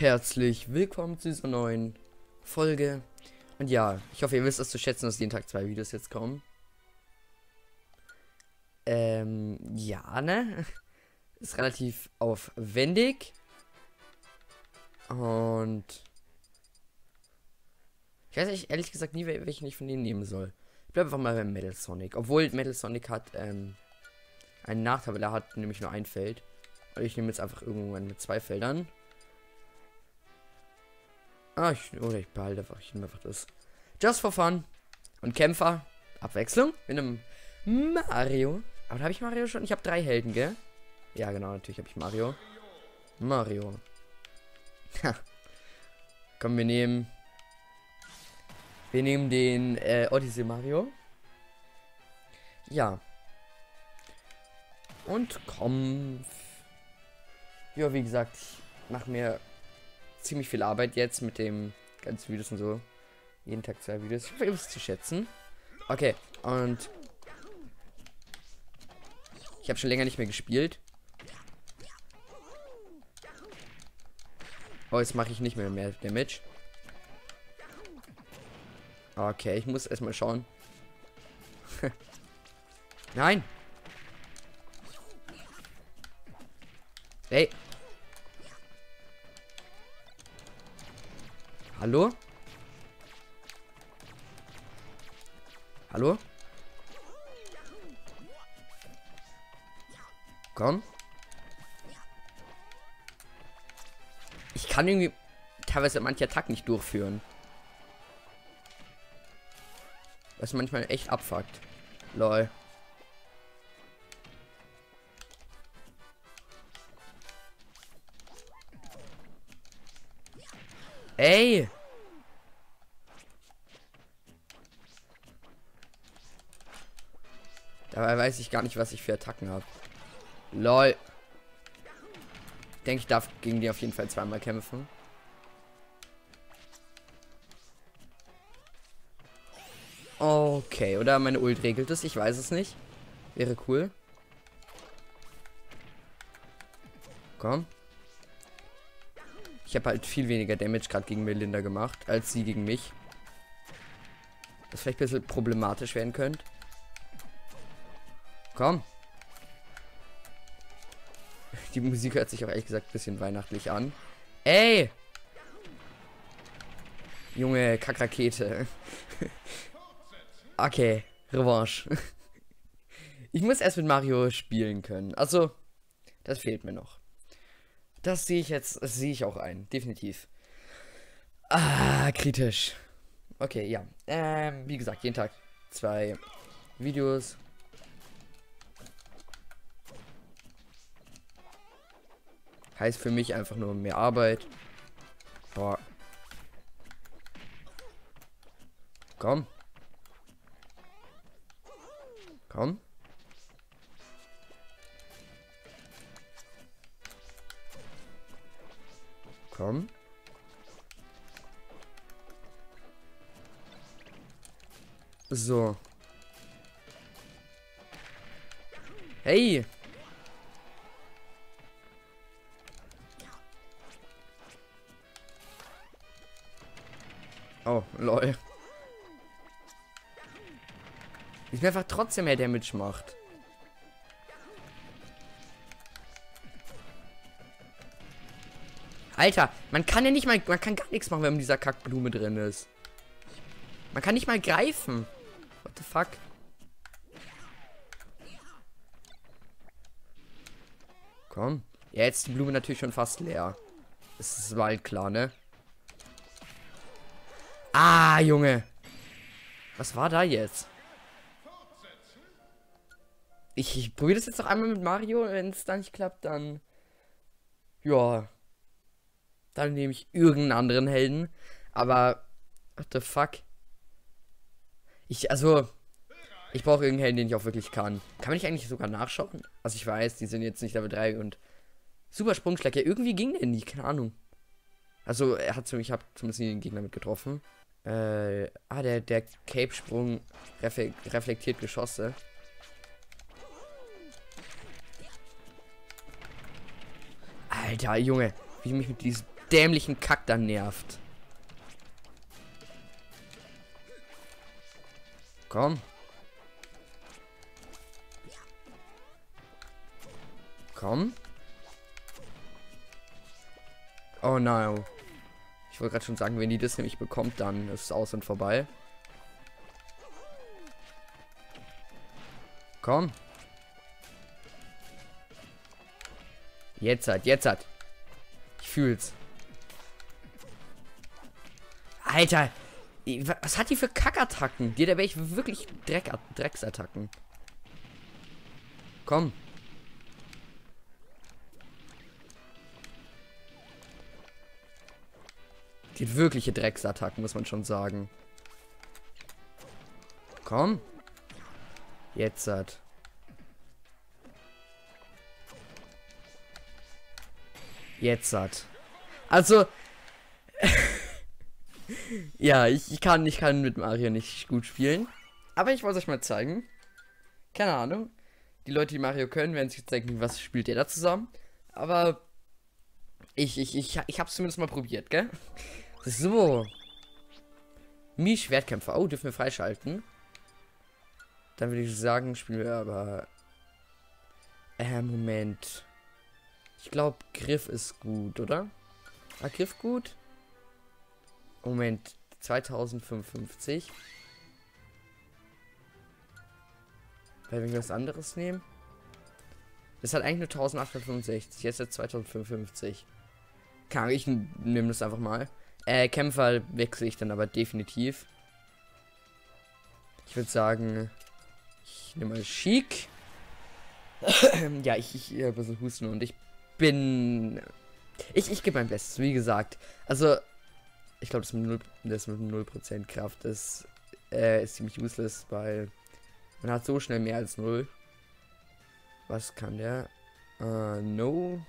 Herzlich willkommen zu dieser neuen Folge. Und ja, ich hoffe, ihr wisst es zu schätzen, dass jeden Tag zwei Videos jetzt kommen. Ähm, ja, ne? Ist relativ aufwendig. Und ich weiß echt, ehrlich gesagt nie, welchen ich von denen nehmen soll. Ich bleibe einfach mal beim Metal Sonic. Obwohl Metal Sonic hat ähm, einen Nachteil, weil er hat nämlich nur ein Feld. Und ich nehme jetzt einfach irgendwann mit zwei Feldern. Ah, ich, oder ich behalte einfach, ich nehme einfach das. Just for fun. Und Kämpfer. Abwechslung. Mit einem Mario. Aber da habe ich Mario schon. Ich habe drei Helden, gell? Ja, genau, natürlich habe ich Mario. Mario. Ha. Komm, wir nehmen. Wir nehmen den äh, Odyssey Mario. Ja. Und komm. Ja, wie gesagt, ich mache mir ziemlich viel Arbeit jetzt mit dem ganzen Videos und so. Jeden Tag zwei Videos. Ich versuche es zu schätzen. Okay, und ich habe schon länger nicht mehr gespielt. Oh, jetzt mache ich nicht mehr mehr Damage. Okay, ich muss erstmal schauen. Nein! Hey! Hallo? Hallo? Komm. Ich kann irgendwie teilweise manche Attacken nicht durchführen. Was manchmal echt abfuckt. Lol. Ey! Dabei weiß ich gar nicht, was ich für Attacken habe. Lol. Denke ich darf gegen die auf jeden Fall zweimal kämpfen. Okay, oder meine Ult regelt es, ich weiß es nicht. Wäre cool. Komm. Ich habe halt viel weniger Damage gerade gegen Melinda gemacht, als sie gegen mich. Das vielleicht ein bisschen problematisch werden könnte. Komm. Die Musik hört sich auch ehrlich gesagt ein bisschen weihnachtlich an. Ey! Junge Kackrakete. okay, Revanche. ich muss erst mit Mario spielen können. Also, das fehlt mir noch. Das sehe ich jetzt, das sehe ich auch ein, definitiv. Ah, kritisch. Okay, ja. Ähm, wie gesagt, jeden Tag zwei Videos. Heißt für mich einfach nur mehr Arbeit. Boah. Komm. Komm. Komm. So. Hey! Oh, lol. Ich mir einfach trotzdem mehr Damage macht. Alter, man kann ja nicht mal, man kann gar nichts machen, wenn dieser Kackblume drin ist. Man kann nicht mal greifen. What the fuck? Komm. Ja, jetzt ist die Blume natürlich schon fast leer. Das ist bald klar, ne? Ah, Junge. Was war da jetzt? Ich, ich probiere das jetzt noch einmal mit Mario. Wenn es dann nicht klappt, dann... Ja. Dann nehme ich irgendeinen anderen Helden. Aber... What the fuck? Ich, also... Ich brauche irgendeinen Helden, den ich auch wirklich kann. Kann man nicht eigentlich sogar nachschauen? Also ich weiß, die sind jetzt nicht Level 3 und... Super Sprungschlag. Ja, irgendwie ging der nie. Keine Ahnung. Also, er hat ich habe zumindest nie den Gegner mit getroffen. Äh, ah, der, der Cape-Sprung reflektiert Geschosse. Alter, Junge, wie ich mich mit diesem dämlichen Kack dann nervt. Komm. Komm. Oh no. Ich wollte gerade schon sagen, wenn die das nämlich bekommt, dann ist es aus und vorbei. Komm. Jetzt hat, jetzt hat. Ich fühl's. Alter, was hat die für Kackattacken? Die, da wäre ich wirklich Dreck, Drecksattacken. Komm. Die hat wirkliche Drecksattacken, muss man schon sagen. Komm. Jetzt hat. Jetzt hat. Also. ja, ich, ich, kann, ich kann mit Mario nicht gut spielen. Aber ich wollte euch mal zeigen. Keine Ahnung. Die Leute, die Mario können, werden sich jetzt denken, was spielt ihr da zusammen? Aber ich, ich, ich, ich hab's zumindest mal probiert, gell? So. Mi Schwertkämpfer. Oh, dürfen wir freischalten. Dann würde ich sagen, spielen wir aber. Äh, Moment. Ich glaube, Griff ist gut, oder? War Griff gut? Moment. 2055. Weil wir was anderes nehmen. Das hat eigentlich nur 1865. Jetzt ist 2055. Kann ich nehme das einfach mal. Äh, Kämpfer wechsle ich dann aber definitiv. Ich würde sagen, ich nehme mal Chic. ja, ich, ich äh, ein bisschen husten und ich bin. Ich, ich gebe mein Bestes, wie gesagt. Also, ich glaube, das, mit 0, das mit 0% Kraft ist, äh, ist ziemlich useless, weil man hat so schnell mehr als 0. Was kann der? Uh, no.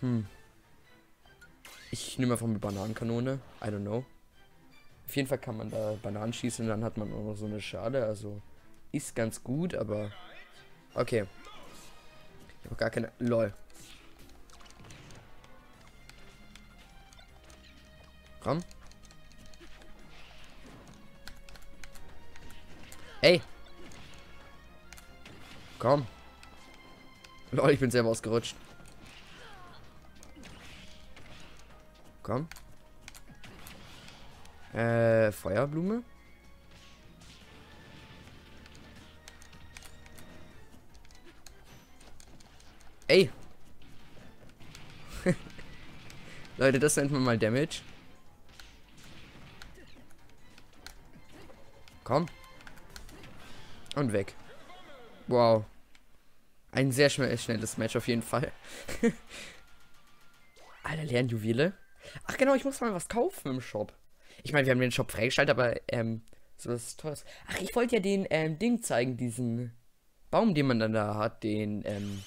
Hm. Ich nehme einfach mit Bananenkanone. I don't know. Auf jeden Fall kann man da Bananen schießen und dann hat man auch noch so eine Schale. Also ist ganz gut, aber okay. Ich habe gar keine. Lol. Komm. Ey. Komm. Lol, ich bin selber ausgerutscht. Komm. Äh, Feuerblume. Ey. Leute, das nennt man mal Damage. Komm. Und weg. Wow. Ein sehr schnelles Match auf jeden Fall. Alter, Lernjuwele. Ach genau, ich muss mal was kaufen im Shop. Ich meine, wir haben den Shop freigeschaltet, aber ähm, so was Teures. Ach, ich wollte ja den ähm, Ding zeigen, diesen Baum, den man dann da hat, den ähm,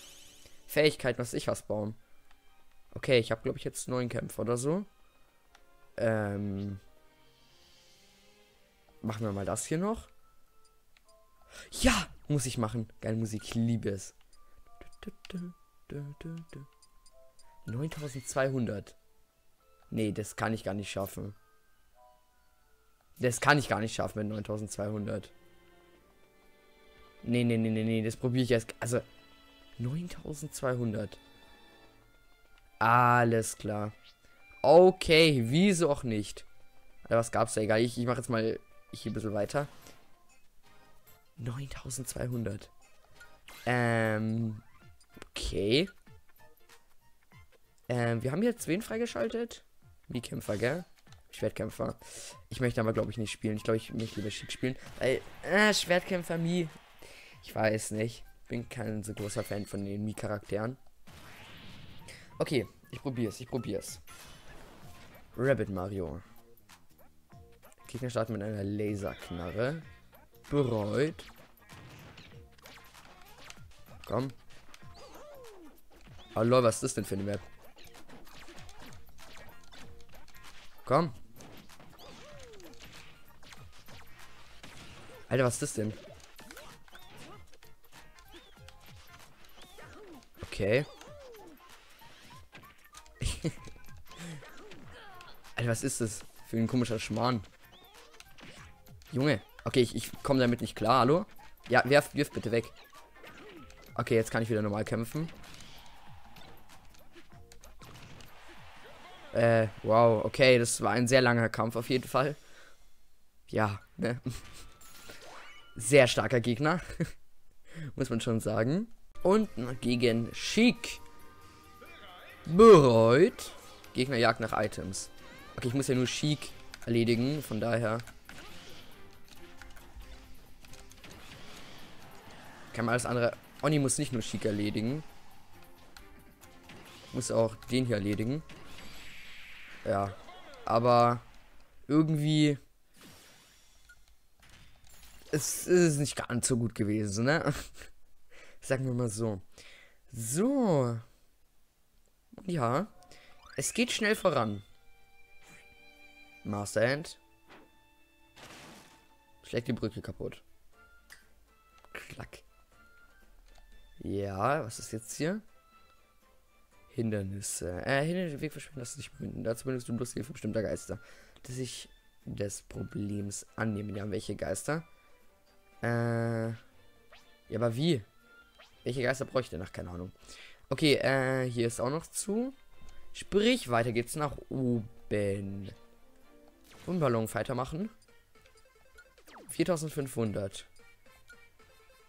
Fähigkeiten, was ich was bauen. Okay, ich habe glaube ich jetzt neun Kämpfer oder so. Ähm, machen wir mal das hier noch. Ja, muss ich machen. Geile Musik, ich liebe es. 9200. Nee, das kann ich gar nicht schaffen. Das kann ich gar nicht schaffen mit 9200. Nee, nee, nee, nee, nee, das probiere ich erst. Also, 9200. Alles klar. Okay, wieso auch nicht? Was gab's da? Egal, ich, ich mache jetzt mal hier ein bisschen weiter. 9200. Ähm, okay. Ähm, wir haben jetzt wen freigeschaltet? Wie-Kämpfer, gell? Schwertkämpfer. Ich möchte aber, glaube ich, nicht spielen. Ich glaube, ich möchte lieber Schick spielen. Weil, äh, Schwertkämpfer, Mi. Ich weiß nicht bin kein so großer Fan von den Mi-Charakteren. Okay, ich probier's, ich probier's. Rabbit Mario. Gegner starten mit einer Laserknarre. Bereut. Komm. Lol, was ist das denn für eine Map? Komm. Alter, was ist das denn? Okay. Alter, was ist das für ein komischer Schmarrn? Junge. Okay, ich, ich komme damit nicht klar. Hallo? Ja, wirf, wirf bitte weg. Okay, jetzt kann ich wieder normal kämpfen. Äh, wow, okay, das war ein sehr langer Kampf auf jeden Fall. Ja, ne? Sehr starker Gegner. Muss man schon sagen. Und gegen Chic. Bereut. Gegner jagt nach Items. Okay, ich muss ja nur Chic erledigen, von daher. Kann man alles andere. Oni muss nicht nur Chic erledigen. Muss auch den hier erledigen. Ja. Aber irgendwie. Es ist nicht ganz so gut gewesen, ne? Sagen wir mal so. So. Ja. Es geht schnell voran. Master Hand. Schlägt die Brücke kaputt. Klack. Ja, was ist jetzt hier? Hindernisse. Äh, Hindernisse, Weg verschwinden, lass dich münden. Dazu benutzt du bloß Hilfe bestimmter Geister, die sich des Problems annehmen. Ja, welche Geister? Äh. Ja, aber wie? Welche Geister bräuchte nach? Keine Ahnung. Okay, äh, hier ist auch noch zu. Sprich, weiter geht's nach oben. Und Ballon weitermachen. 4500.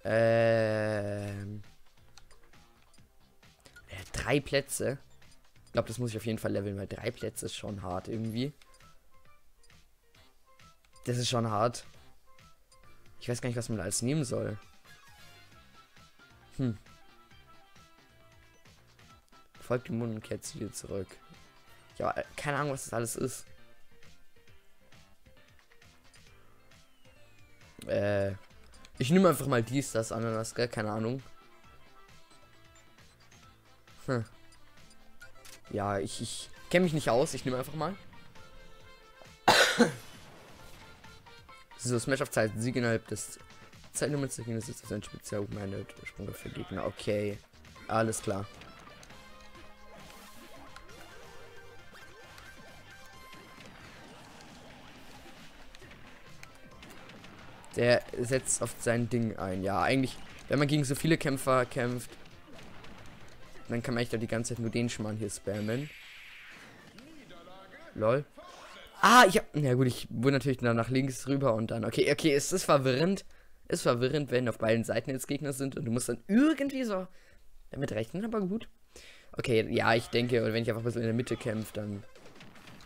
Ähm. Äh, drei Plätze. Ich glaube, das muss ich auf jeden Fall leveln, weil drei Plätze ist schon hart irgendwie. Das ist schon hart. Ich weiß gar nicht, was man alles nehmen soll. Hm. Folgt dem Mund und kehrt zu dir zurück. Ja, keine Ahnung, was das alles ist. Äh. Ich nehme einfach mal dies, das, Ananas, gell? Keine Ahnung. Hm. Ja, ich, ich kenne mich nicht aus. Ich nehme einfach mal. so, Smash auf Zeit. Sieg innerhalb des Zeitlimits des Gegners ist ein speziell meine Sprung für Gegner. Okay. Alles klar. Der setzt auf sein Ding ein. Ja, eigentlich, wenn man gegen so viele Kämpfer kämpft, dann kann man echt die ganze Zeit nur den Schmarrn hier spammen. Lol. Ah, ich hab. Ja gut, ich wurde natürlich dann nach links rüber und dann. Okay, okay, es ist verwirrend. Ist verwirrend, wenn auf beiden Seiten jetzt Gegner sind und du musst dann irgendwie so damit rechnen, aber gut. Okay, ja, ich denke, wenn ich einfach ein bisschen in der Mitte kämpfe, dann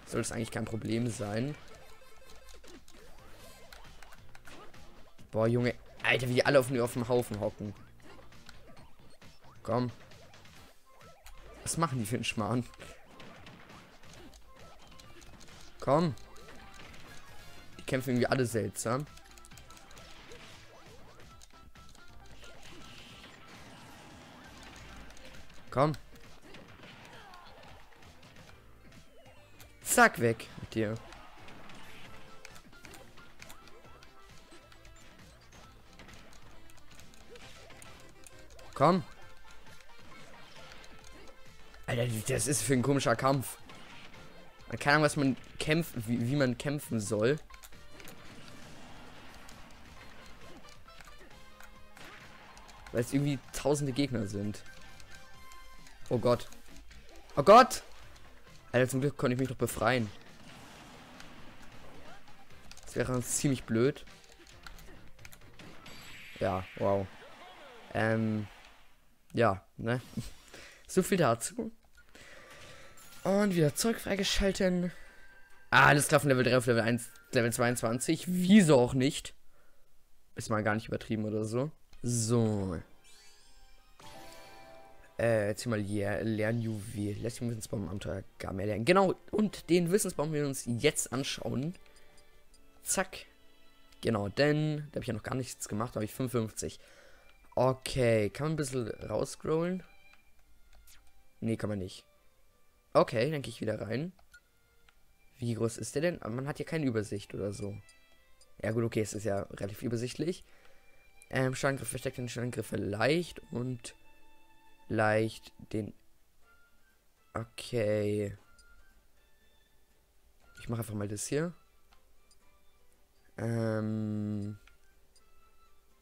soll es eigentlich kein Problem sein. Boah, Junge. Alter, wie die alle auf, auf dem Haufen hocken. Komm. Was machen die für einen Schmarrn? Komm. Die kämpfen irgendwie alle seltsam. Komm. Zack, weg mit dir. Komm. Alter, das ist für ein komischer Kampf. Keine Ahnung, was man kämpft, wie, wie man kämpfen soll. Weil es irgendwie tausende Gegner sind. Oh Gott. Oh Gott! Alter, zum Glück konnte ich mich doch befreien. Das wäre ziemlich blöd. Ja, wow. Ähm. Ja, ne? so viel dazu. Und wieder Zeug freigeschalten. Ah, alles klar von Level 3 auf Level 1, Level 22. Wieso auch nicht? Ist mal gar nicht übertrieben oder so. So. Äh, jetzt hier mal yeah, Lernjuwel. Lässt den Wissensbaum am Tag gar mehr lernen. Genau, und den Wissensbaum wir uns jetzt anschauen. Zack. Genau, denn da habe ich ja noch gar nichts gemacht, habe ich 55. Okay, kann man ein bisschen rausscrollen? Nee, kann man nicht. Okay, dann gehe ich wieder rein. Wie groß ist der denn? Aber man hat ja keine Übersicht oder so. Ja gut, okay, es ist ja relativ übersichtlich. Ähm, Schallangriff versteckt den Schallangriffe leicht und leicht den... Okay. Ich mache einfach mal das hier. Ähm.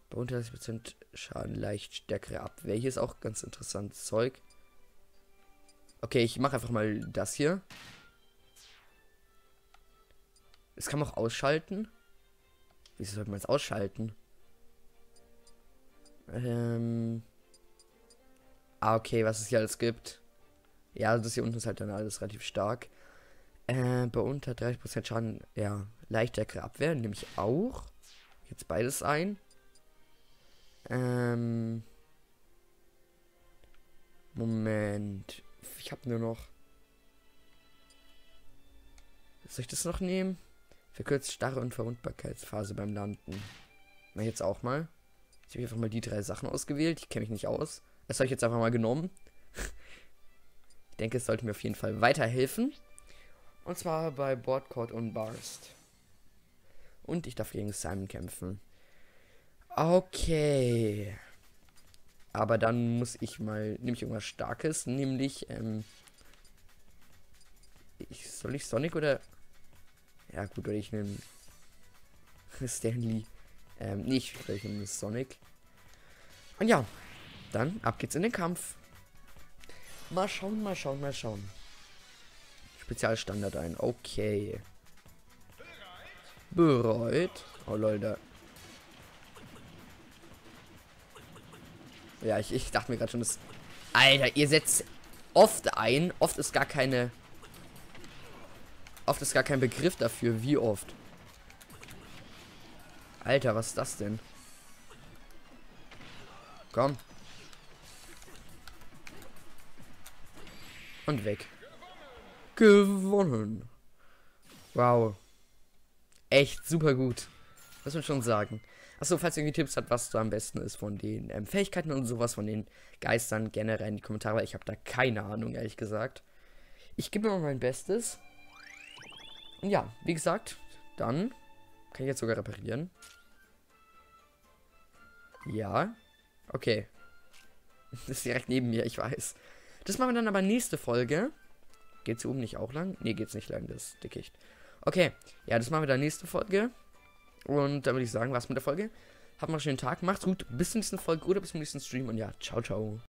Bei unter 30% Schaden leicht stärkere Abwehr. Hier ist auch ganz interessantes Zeug. Okay, ich mache einfach mal das hier. Das kann man auch ausschalten. Wieso sollte man es ausschalten? Ähm. Ah, okay, was es hier alles gibt. Ja, das hier unten ist halt dann alles relativ stark. Äh, bei unter 30% Schaden, ja, leichtere Abwehr, nehme ich auch. Jetzt beides ein. Ähm. Moment. Ich habe nur noch. Soll ich das noch nehmen? Verkürzt Starre und Verwundbarkeitsphase beim Landen. Na jetzt auch mal. Ich habe einfach mal die drei Sachen ausgewählt. Ich kenne mich nicht aus. Das habe ich jetzt einfach mal genommen. ich denke, es sollte mir auf jeden Fall weiterhelfen. Und zwar bei Boardcode und Barst. Und ich darf gegen Simon kämpfen. Okay. Aber dann muss ich mal, nämlich irgendwas Starkes, nämlich, ähm, ich, soll ich Sonic oder ja, gut, oder ich nehme Stanley. Ähm, nicht, ich nehme Sonic. Und ja, dann ab geht's in den Kampf. Mal schauen, mal schauen, mal schauen. Spezialstandard ein. Okay. Bereit. Oh, Leute. Ja, ich, ich dachte mir gerade schon, das. Alter, ihr setzt oft ein. Oft ist gar keine Oft ist gar kein Begriff dafür. Wie oft? Alter, was ist das denn? Komm. Und weg. Gewonnen. Wow. Echt super gut. Muss man schon sagen. Achso, falls ihr irgendwie Tipps habt, was da am besten ist von den ähm, Fähigkeiten und sowas, von den Geistern generell in die Kommentare, weil ich habe da keine Ahnung, ehrlich gesagt. Ich gebe mal mein Bestes. Und ja, wie gesagt, dann kann ich jetzt sogar reparieren. Ja. Okay. Das ist direkt neben mir, ich weiß. Das machen wir dann aber nächste Folge. Geht's hier oben nicht auch lang? Ne, geht's nicht lang, das ist dickicht. Okay, ja, das machen wir dann nächste Folge. Und dann würde ich sagen, was mit der Folge. Habt noch einen schönen Tag, macht's gut, bis zum nächsten Folge oder bis zum nächsten Stream und ja, ciao, ciao.